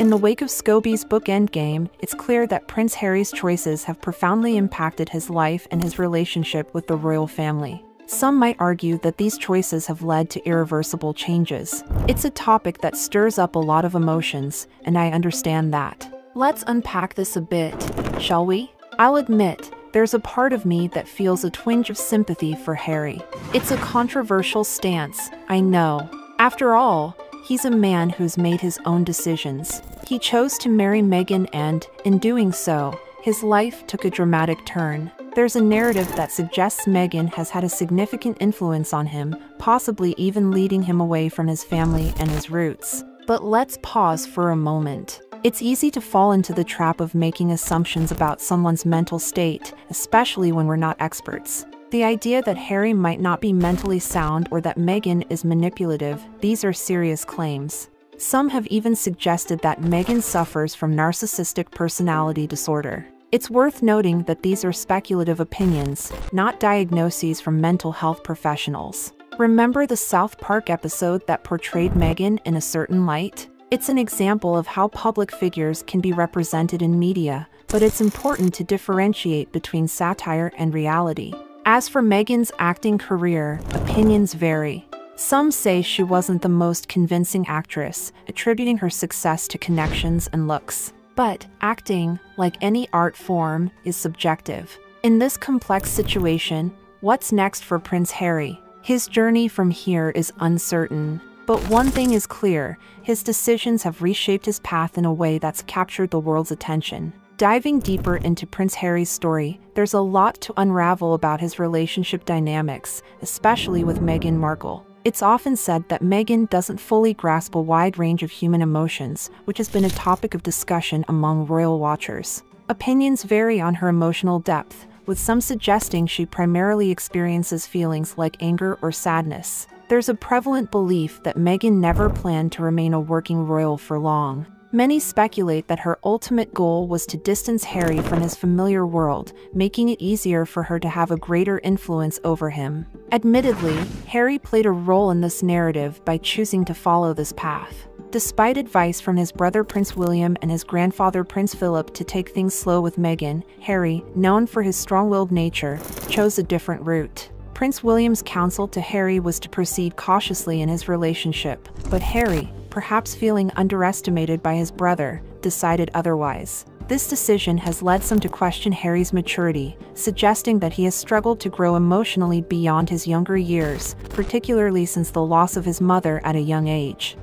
In the wake of Scobie's book Endgame, it's clear that Prince Harry's choices have profoundly impacted his life and his relationship with the royal family. Some might argue that these choices have led to irreversible changes. It's a topic that stirs up a lot of emotions, and I understand that. Let's unpack this a bit, shall we? I'll admit, there's a part of me that feels a twinge of sympathy for Harry. It's a controversial stance, I know. After all, he's a man who's made his own decisions. He chose to marry Meghan and, in doing so, his life took a dramatic turn. There's a narrative that suggests Meghan has had a significant influence on him, possibly even leading him away from his family and his roots. But let's pause for a moment. It's easy to fall into the trap of making assumptions about someone's mental state, especially when we're not experts. The idea that Harry might not be mentally sound or that Meghan is manipulative, these are serious claims. Some have even suggested that Meghan suffers from narcissistic personality disorder. It's worth noting that these are speculative opinions, not diagnoses from mental health professionals. Remember the South Park episode that portrayed Meghan in a certain light? It's an example of how public figures can be represented in media, but it's important to differentiate between satire and reality. As for Meghan's acting career, opinions vary. Some say she wasn't the most convincing actress, attributing her success to connections and looks. But acting, like any art form, is subjective. In this complex situation, what's next for Prince Harry? His journey from here is uncertain. But one thing is clear his decisions have reshaped his path in a way that's captured the world's attention. Diving deeper into Prince Harry's story, there's a lot to unravel about his relationship dynamics, especially with Meghan Markle. It's often said that Meghan doesn't fully grasp a wide range of human emotions, which has been a topic of discussion among royal watchers. Opinions vary on her emotional depth, with some suggesting she primarily experiences feelings like anger or sadness. There's a prevalent belief that Meghan never planned to remain a working royal for long. Many speculate that her ultimate goal was to distance Harry from his familiar world, making it easier for her to have a greater influence over him. Admittedly, Harry played a role in this narrative by choosing to follow this path. Despite advice from his brother Prince William and his grandfather Prince Philip to take things slow with Meghan, Harry, known for his strong-willed nature, chose a different route. Prince William's counsel to Harry was to proceed cautiously in his relationship, but Harry, perhaps feeling underestimated by his brother, decided otherwise. This decision has led some to question Harry's maturity, suggesting that he has struggled to grow emotionally beyond his younger years, particularly since the loss of his mother at a young age.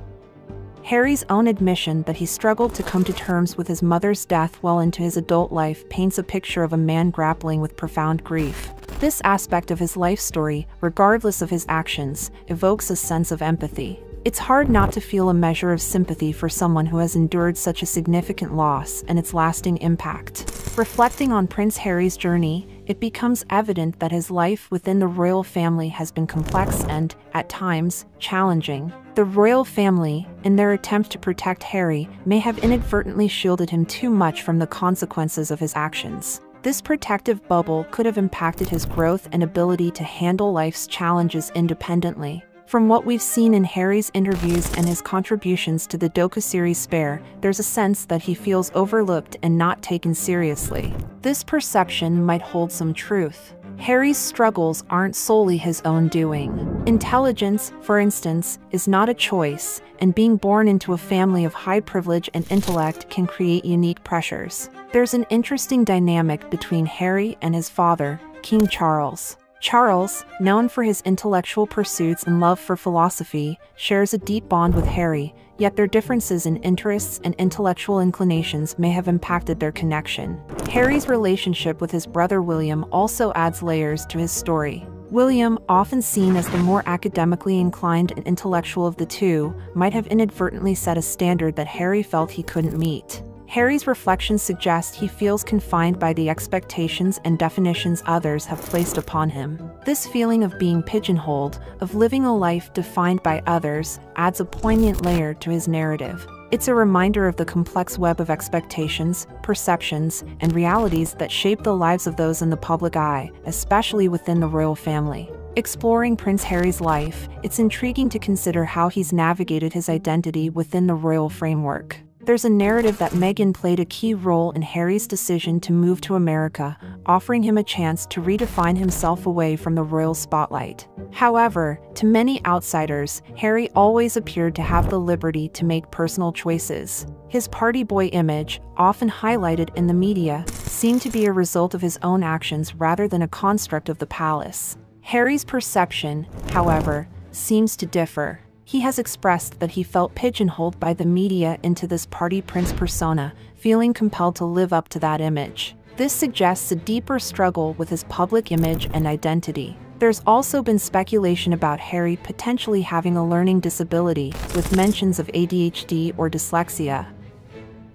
Harry's own admission that he struggled to come to terms with his mother's death well into his adult life paints a picture of a man grappling with profound grief. This aspect of his life story, regardless of his actions, evokes a sense of empathy. It's hard not to feel a measure of sympathy for someone who has endured such a significant loss and its lasting impact. Reflecting on Prince Harry's journey, it becomes evident that his life within the royal family has been complex and, at times, challenging. The royal family, in their attempt to protect Harry, may have inadvertently shielded him too much from the consequences of his actions. This protective bubble could have impacted his growth and ability to handle life's challenges independently. From what we've seen in Harry's interviews and his contributions to the docu-series Spare, there's a sense that he feels overlooked and not taken seriously. This perception might hold some truth. Harry's struggles aren't solely his own doing. Intelligence, for instance, is not a choice, and being born into a family of high privilege and intellect can create unique pressures. There's an interesting dynamic between Harry and his father, King Charles. Charles, known for his intellectual pursuits and love for philosophy, shares a deep bond with Harry, yet their differences in interests and intellectual inclinations may have impacted their connection. Harry's relationship with his brother William also adds layers to his story. William, often seen as the more academically inclined and intellectual of the two, might have inadvertently set a standard that Harry felt he couldn't meet. Harry's reflections suggest he feels confined by the expectations and definitions others have placed upon him. This feeling of being pigeonholed, of living a life defined by others, adds a poignant layer to his narrative. It's a reminder of the complex web of expectations, perceptions, and realities that shape the lives of those in the public eye, especially within the royal family. Exploring Prince Harry's life, it's intriguing to consider how he's navigated his identity within the royal framework. There's a narrative that Meghan played a key role in Harry's decision to move to America, offering him a chance to redefine himself away from the royal spotlight. However, to many outsiders, Harry always appeared to have the liberty to make personal choices. His party boy image, often highlighted in the media, seemed to be a result of his own actions rather than a construct of the palace. Harry's perception, however, seems to differ. He has expressed that he felt pigeonholed by the media into this party prince persona, feeling compelled to live up to that image. This suggests a deeper struggle with his public image and identity. There's also been speculation about Harry potentially having a learning disability, with mentions of ADHD or dyslexia.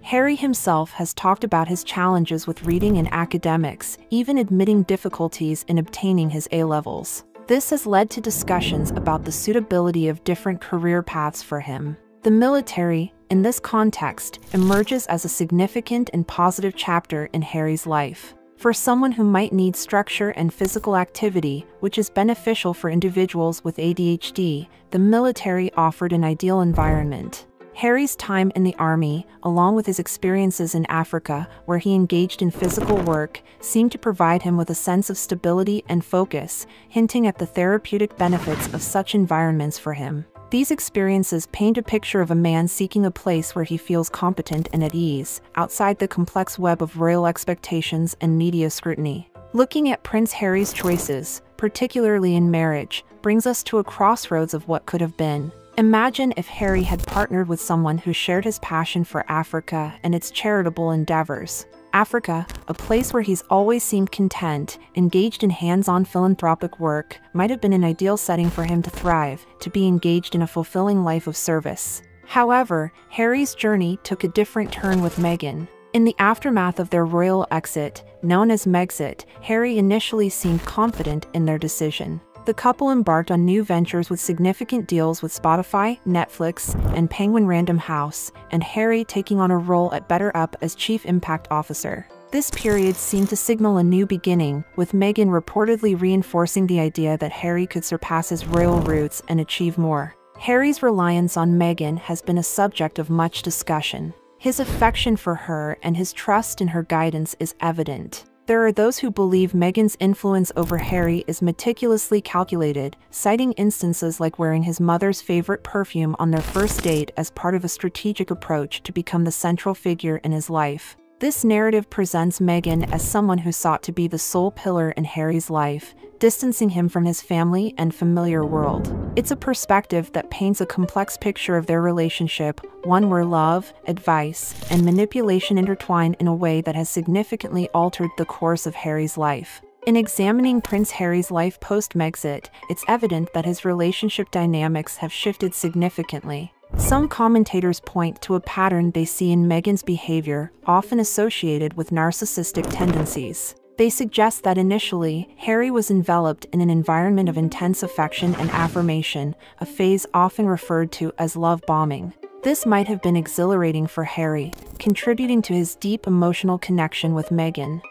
Harry himself has talked about his challenges with reading and academics, even admitting difficulties in obtaining his A-levels. This has led to discussions about the suitability of different career paths for him. The military, in this context, emerges as a significant and positive chapter in Harry's life. For someone who might need structure and physical activity, which is beneficial for individuals with ADHD, the military offered an ideal environment. Harry's time in the army, along with his experiences in Africa, where he engaged in physical work, seemed to provide him with a sense of stability and focus, hinting at the therapeutic benefits of such environments for him. These experiences paint a picture of a man seeking a place where he feels competent and at ease, outside the complex web of royal expectations and media scrutiny. Looking at Prince Harry's choices, particularly in marriage, brings us to a crossroads of what could have been. Imagine if Harry had partnered with someone who shared his passion for Africa and its charitable endeavors. Africa, a place where he's always seemed content, engaged in hands-on philanthropic work, might have been an ideal setting for him to thrive, to be engaged in a fulfilling life of service. However, Harry's journey took a different turn with Meghan. In the aftermath of their royal exit, known as Megxit, Harry initially seemed confident in their decision. The couple embarked on new ventures with significant deals with Spotify, Netflix, and Penguin Random House, and Harry taking on a role at BetterUp as Chief Impact Officer. This period seemed to signal a new beginning, with Meghan reportedly reinforcing the idea that Harry could surpass his royal roots and achieve more. Harry's reliance on Meghan has been a subject of much discussion. His affection for her and his trust in her guidance is evident. There are those who believe Meghan's influence over Harry is meticulously calculated, citing instances like wearing his mother's favorite perfume on their first date as part of a strategic approach to become the central figure in his life. This narrative presents Meghan as someone who sought to be the sole pillar in Harry's life, distancing him from his family and familiar world. It's a perspective that paints a complex picture of their relationship, one where love, advice, and manipulation intertwine in a way that has significantly altered the course of Harry's life. In examining Prince Harry's life post-Megxit, it's evident that his relationship dynamics have shifted significantly. Some commentators point to a pattern they see in Meghan's behavior, often associated with narcissistic tendencies. They suggest that initially, Harry was enveloped in an environment of intense affection and affirmation, a phase often referred to as love bombing. This might have been exhilarating for Harry, contributing to his deep emotional connection with Meghan.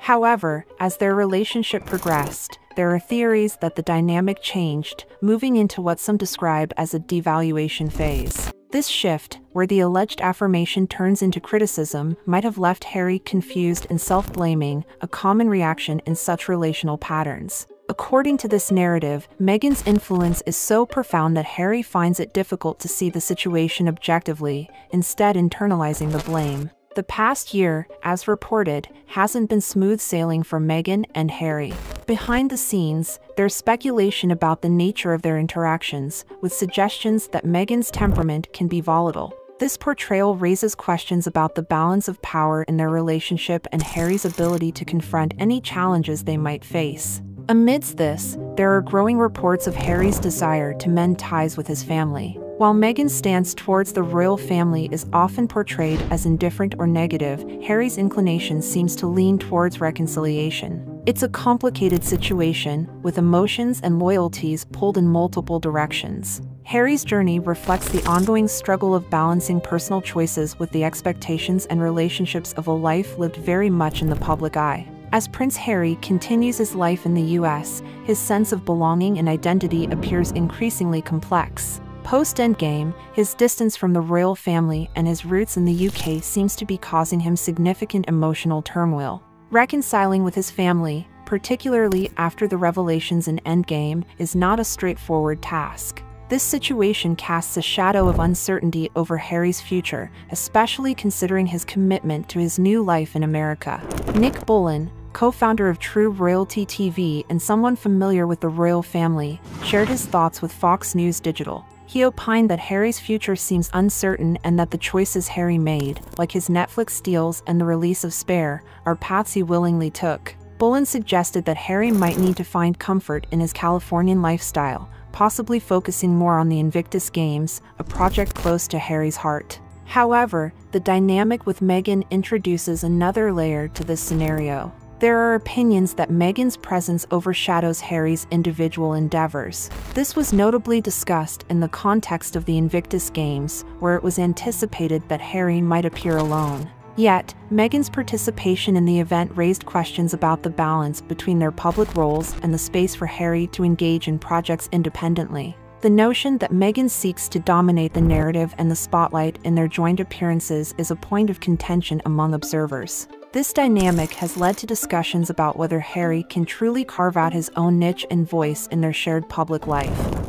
However, as their relationship progressed, there are theories that the dynamic changed, moving into what some describe as a devaluation phase. This shift, where the alleged affirmation turns into criticism, might have left Harry confused and self-blaming, a common reaction in such relational patterns. According to this narrative, Meghan's influence is so profound that Harry finds it difficult to see the situation objectively, instead internalizing the blame. The past year, as reported, hasn't been smooth sailing for Meghan and Harry. Behind the scenes, there's speculation about the nature of their interactions, with suggestions that Meghan's temperament can be volatile. This portrayal raises questions about the balance of power in their relationship and Harry's ability to confront any challenges they might face. Amidst this, there are growing reports of Harry's desire to mend ties with his family. While Meghan's stance towards the royal family is often portrayed as indifferent or negative, Harry's inclination seems to lean towards reconciliation. It's a complicated situation, with emotions and loyalties pulled in multiple directions. Harry's journey reflects the ongoing struggle of balancing personal choices with the expectations and relationships of a life lived very much in the public eye. As Prince Harry continues his life in the US, his sense of belonging and identity appears increasingly complex. Post Endgame, his distance from the royal family and his roots in the UK seems to be causing him significant emotional turmoil. Reconciling with his family, particularly after the revelations in Endgame, is not a straightforward task. This situation casts a shadow of uncertainty over Harry's future, especially considering his commitment to his new life in America. Nick Bullen, co-founder of True Royalty TV and someone familiar with the royal family, shared his thoughts with Fox News Digital. He opined that Harry's future seems uncertain and that the choices Harry made, like his Netflix deals and the release of Spare, are paths he willingly took. Bullen suggested that Harry might need to find comfort in his Californian lifestyle, possibly focusing more on the Invictus Games, a project close to Harry's heart. However, the dynamic with Meghan introduces another layer to this scenario. There are opinions that Meghan's presence overshadows Harry's individual endeavors. This was notably discussed in the context of the Invictus Games, where it was anticipated that Harry might appear alone. Yet, Meghan's participation in the event raised questions about the balance between their public roles and the space for Harry to engage in projects independently. The notion that Meghan seeks to dominate the narrative and the spotlight in their joint appearances is a point of contention among observers. This dynamic has led to discussions about whether Harry can truly carve out his own niche and voice in their shared public life.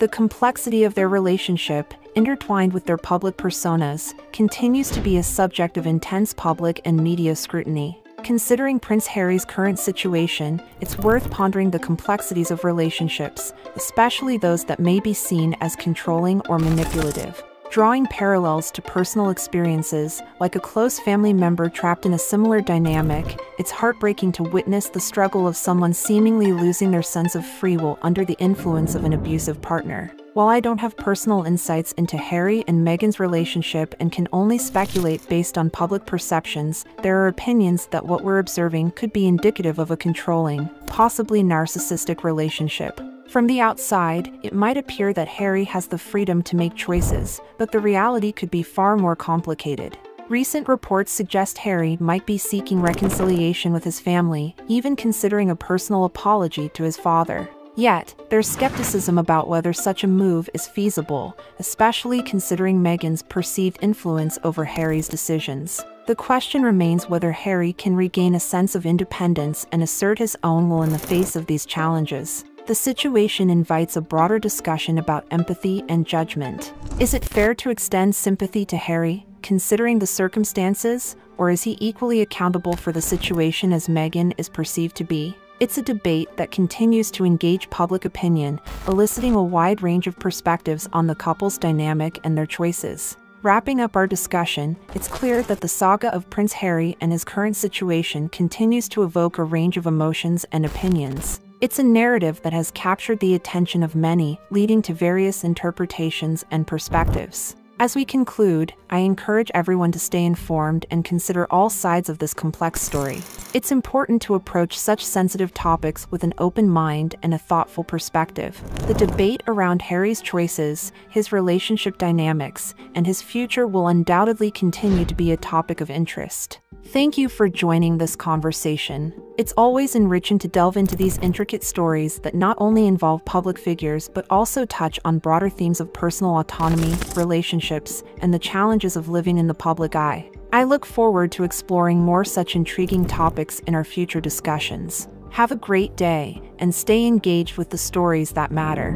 The complexity of their relationship, intertwined with their public personas, continues to be a subject of intense public and media scrutiny. Considering Prince Harry's current situation, it's worth pondering the complexities of relationships, especially those that may be seen as controlling or manipulative drawing parallels to personal experiences, like a close family member trapped in a similar dynamic, it's heartbreaking to witness the struggle of someone seemingly losing their sense of free will under the influence of an abusive partner. While I don't have personal insights into Harry and Meghan's relationship and can only speculate based on public perceptions, there are opinions that what we're observing could be indicative of a controlling, possibly narcissistic relationship. From the outside, it might appear that Harry has the freedom to make choices, but the reality could be far more complicated. Recent reports suggest Harry might be seeking reconciliation with his family, even considering a personal apology to his father. Yet, there's skepticism about whether such a move is feasible, especially considering Meghan's perceived influence over Harry's decisions. The question remains whether Harry can regain a sense of independence and assert his own will in the face of these challenges. The situation invites a broader discussion about empathy and judgment. Is it fair to extend sympathy to Harry, considering the circumstances, or is he equally accountable for the situation as Meghan is perceived to be? It's a debate that continues to engage public opinion, eliciting a wide range of perspectives on the couple's dynamic and their choices. Wrapping up our discussion, it's clear that the saga of Prince Harry and his current situation continues to evoke a range of emotions and opinions. It's a narrative that has captured the attention of many, leading to various interpretations and perspectives. As we conclude, I encourage everyone to stay informed and consider all sides of this complex story. It's important to approach such sensitive topics with an open mind and a thoughtful perspective. The debate around Harry's choices, his relationship dynamics, and his future will undoubtedly continue to be a topic of interest. Thank you for joining this conversation. It's always enriching to delve into these intricate stories that not only involve public figures but also touch on broader themes of personal autonomy, relationships, and the challenges of living in the public eye. I look forward to exploring more such intriguing topics in our future discussions. Have a great day and stay engaged with the stories that matter.